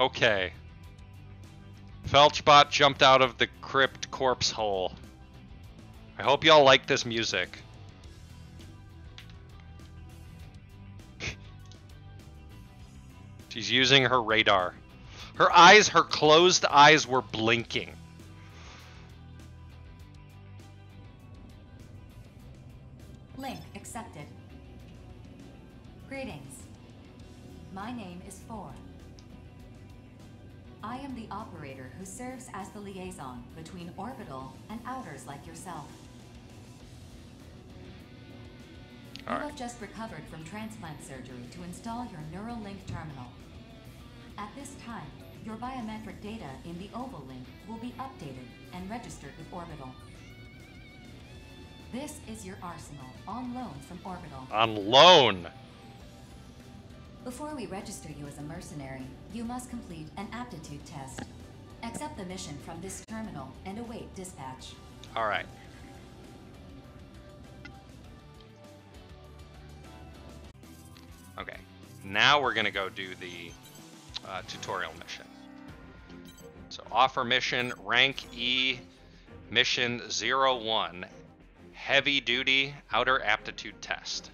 Okay. Felchbot jumped out of the crypt corpse hole. I hope y'all like this music. She's using her radar. Her eyes, her closed eyes were blinking. Link accepted. Greetings. My name is Four. I am the operator who serves as the liaison between orbital and outers like yourself. You Alright. have just recovered from transplant surgery to install your Neuralink terminal. At this time, your biometric data in the Oval Link will be updated and registered with Orbital. This is your arsenal on loan from Orbital. On loan. Before we register you as a mercenary, you must complete an aptitude test. Accept the mission from this terminal and await dispatch. Alright. Okay. Now we're gonna go do the uh, tutorial mission. So offer mission, rank E, mission 01, heavy duty outer aptitude test.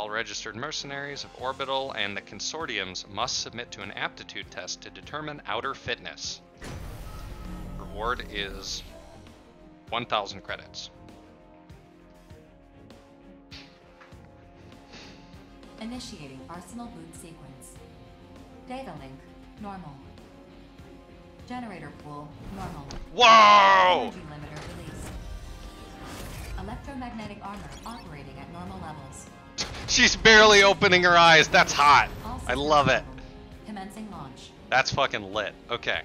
All registered mercenaries of Orbital and the consortiums must submit to an aptitude test to determine outer fitness. Reward is 1,000 credits. Initiating Arsenal boot sequence. Data link, normal. Generator pool, normal. Whoa! Energy limiter released. Electromagnetic armor operating at normal levels. She's barely opening her eyes. That's hot. I love it. Commencing launch. That's fucking lit. Okay.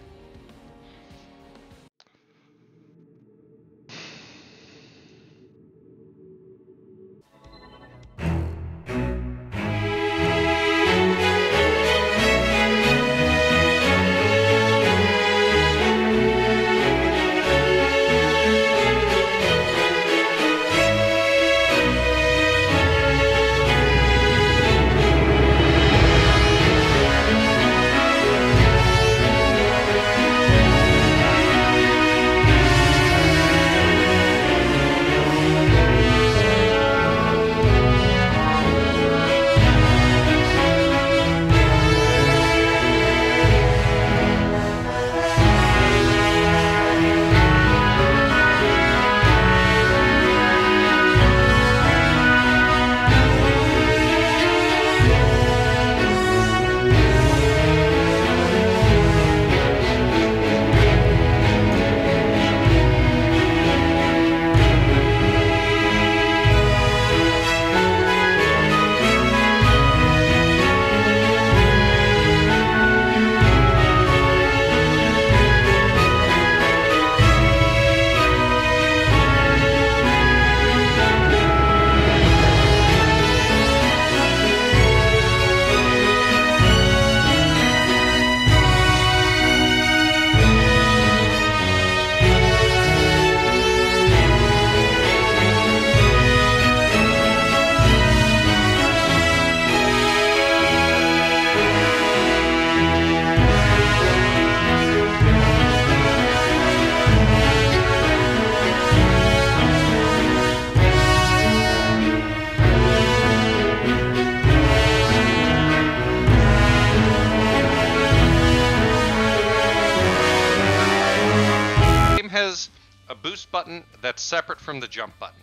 Has a boost button that's separate from the jump button.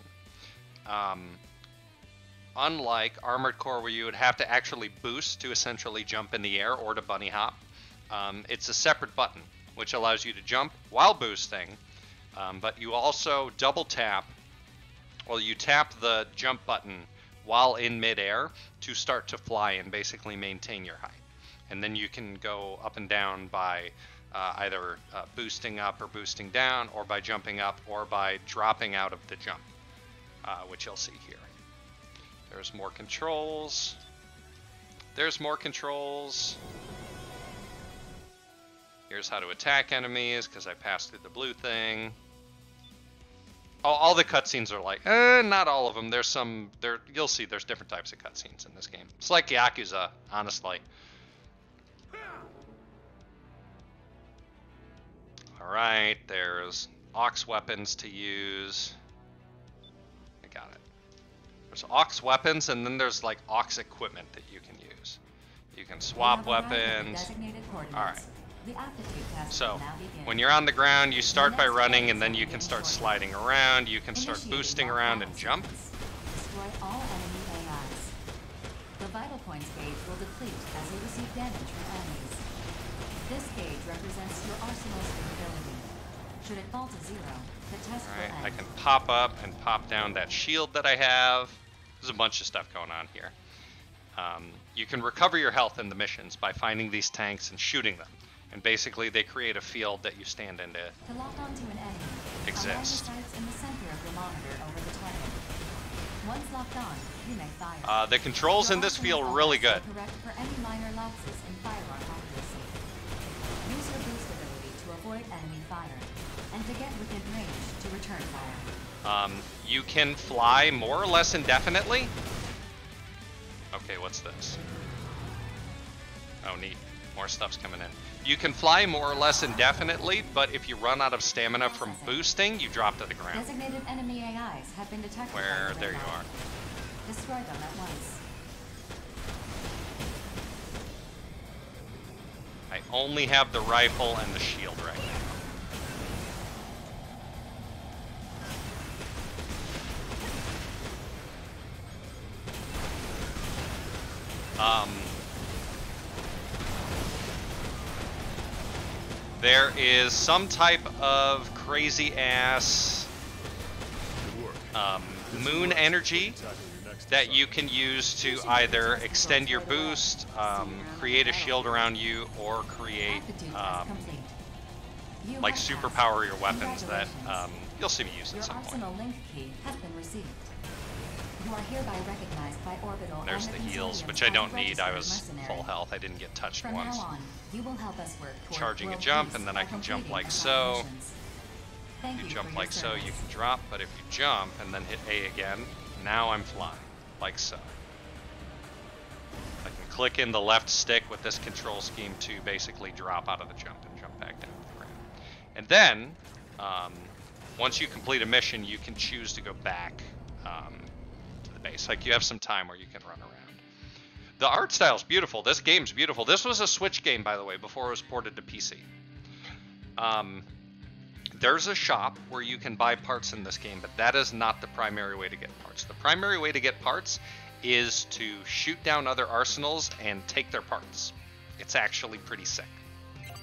Um, unlike Armored Core, where you would have to actually boost to essentially jump in the air or to bunny hop, um, it's a separate button which allows you to jump while boosting, um, but you also double tap, well, you tap the jump button while in midair to start to fly and basically maintain your height. And then you can go up and down by uh, either uh, boosting up or boosting down, or by jumping up, or by dropping out of the jump, uh, which you'll see here. There's more controls. There's more controls. Here's how to attack enemies, because I passed through the blue thing. all, all the cutscenes are like, eh, not all of them. There's some, there you'll see. There's different types of cutscenes in this game. It's like Yakuza, honestly. All right, there's aux weapons to use. I got it. There's aux weapons, and then there's like aux equipment that you can use. You can swap You have arrived at the weapons. All right. The aptitude test So, will now begin. when you're on the ground, you start by running, and then you can start sliding around. You can start boosting around and jump. Destroy all enemy AIs. The vital points gauge will deplete as you receive damage from enemies. This gauge represents your arsenal's capability. Should it fall to zero, the test Alright, will I can pop up and pop down that shield that I have. There's a bunch of stuff going on here. Um, you can recover your health in the missions by finding these tanks and shooting them. And basically, they create a field that you stand into. To lock onto an enemy, Exist. in the center of your monitor over the target. Once locked on, you may fire. Uh, the controls in this feel really good. correct for any minor lapses in firearm enemy fire, and to get within range to return fire. Um, you can fly more or less indefinitely. Okay, what's this? Oh, neat. More stuff's coming in. You can fly more or less indefinitely, but if you run out of stamina from boosting, you drop to the ground. Designated enemy AIs have been detected. Where? the There you are. Destroy them at once. I only have the rifle and the shield right now. Um, there is some type of crazy ass um, moon energy tackle your next that you can use to either extend your boost, um, create a shield around you, or create um, like superpower your weapons that um, you'll see me use at some point. arsenal link key has been received. You are hereby recognized by Orbital There's the heals, which I don't need. I was full health. I didn't get touched once. now on, you will help us work toward Charging a jump, and then I can jump like so. You you jump like so, you can drop, but if you jump and then hit A again, now I'm flying, like so. I can click in the left stick with this control scheme to basically drop out of the jump and jump back down to the ground. And then, um, once you complete a mission, you can choose to go back um, to the base. Like you have some time where you can run around. The art style's beautiful. This game's beautiful. This was a Switch game, by the way, before it was ported to PC. Um, there's a shop where you can buy parts in this game, but that is not the primary way to get parts. The primary way to get parts is to shoot down other arsenals and take their parts. It's actually pretty sick. Alright,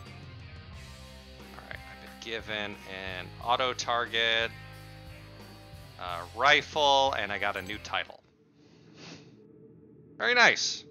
I've been given an auto target, a rifle, and I got a new title. Very nice.